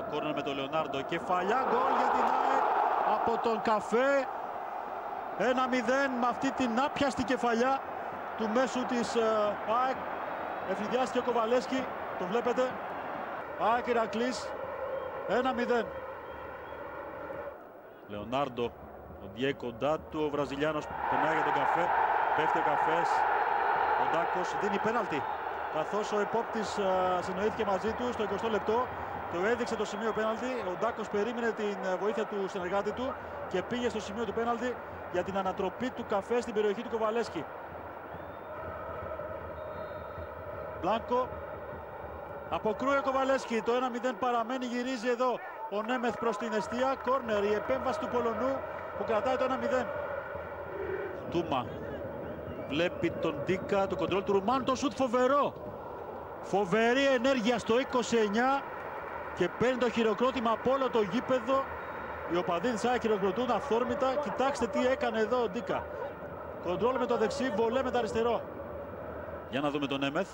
Το κόρνερ με τον Λεωνάρντο. Κεφαλιά γκολ για την ΑΕΚ από τον Καφέ. 1-0 με αυτή την άπιαστη κεφαλιά του μέσου της ε, ΑΕΚ. Ευθυδιάστηκε ο Κοβαλέσκι. Το βλέπετε. ΑΕΚ Ηρακλής. 1-0. Λεωνάρντο. Ο Ντιέ κοντά του. Ο Βραζιλιάνος περνάει για τον Καφέ. Πέφτει ο Καφές. Ο Ντάκος δίνει πέναλτι. Καθώς ο επόπτης ε, συνοήθηκε μαζί του στο 20 λεπτό. Το έδειξε το σημείο πέναλτι. Ο Ντάκος περίμενε την ε, βοήθεια του συνεργάτη του και πήγε στο σημείο του πέναλτι για την ανατροπή του καφέ στην περιοχή του Κοβαλέσκη. Μπλάνκο. Αποκρούει ο Κοβαλέσκη. Το 1-0 παραμένει. Γυρίζει εδώ ο Νέμεθ προς την αιστεία. Κόρνερ. Η επέμβαση του Πολωνού που κρατάει το 1-0. Τούμα. Βλέπει τον Ντίκα. Το κοντρόλ του Ρουμάνου. Το σουτ φοβερό. Φοβερή ενέργεια στο 29 και παίρνει το χειροκρότημα από όλο το γήπεδο. Οι οπαδοί της ΑΕΚ χειροκροτούν αυθόρμητα. Κοιτάξτε τι έκανε εδώ ο Ντίκα. Κοντρόλ με το δεξί, βολέ με το αριστερό. Για να δούμε τον Έμεθ.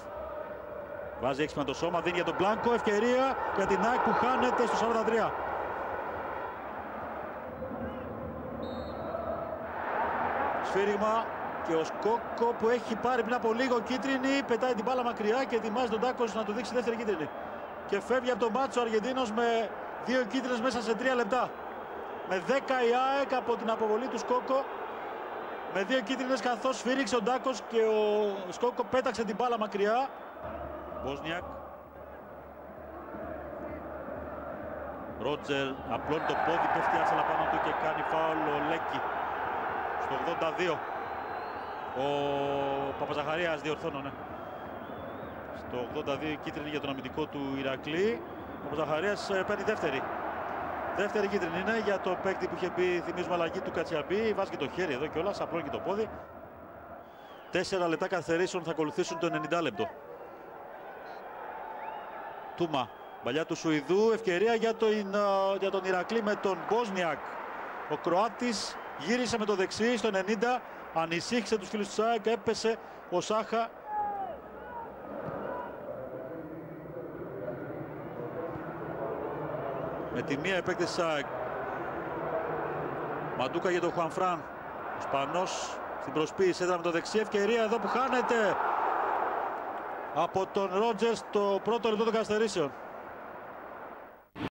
Βάζει έξυπνα το σώμα, δίνει για τον Μπλάνκο. Ευκαιρία για την ΑΕΚ που χάνεται στο 43. Σφύριγμα και ο Σκόκο που έχει πάρει πριν από λίγο κίτρινη πετάει την μπάλα μακριά και ετοιμάζει τον Τάκος να του δείξει δεύτερη κίτρινη. Και φεύγει από τον μάτσο ο Αργεντίνος με δύο κίτρινες μέσα σε τρία λεπτά. Με 10 η ΑΕΚ από την αποβολή του Σκόκο. Με δύο κίτρινες καθώς σφύριξε ο Ντάκος και ο Σκόκο πέταξε την μπάλα μακριά. Μπόσνιακ. Ρότζερ απλώνει το πόδι, πέφτει άσαλα πάνω του και κάνει φάουλ ο Λέκη. Στο 82. Ο Παπαζαχαρίας διορθώνω, ναι. Στο 82 κίτρινη για τον αμυντικό του Ηρακλή. Ο Παπαζαχαρίας ε, παίρνει δεύτερη. Δεύτερη κίτρινη είναι για το παίκτη που είχε πει θυμίζουμε αλλαγή του Κατσιαμπή. Βάζει και το χέρι εδώ κιόλας, απλώνει και το πόδι. Τέσσερα λεπτά καθυστερήσεων θα ακολουθήσουν το 90 λεπτό. Τούμα, παλιά του Σουηδού, ευκαιρία για τον, για τον Ηρακλή με τον Μπόσνιακ. Ο Κροάτης γύρισε με το δεξί στο 90, ανησύχησε τους φίλους του ΣΑΕΚ, έπεσε ο Σάχα. Με τη μία επέκτηση ΣΑΕΚ. Μαντούκα για τον Χουανφράν. Ο Σπανός στην προσποίηση έδρα με το δεξί, ευκαιρία εδώ που χάνεται από τον Ρότζερς στο πρώτο λεπτό των καθυστερήσεων.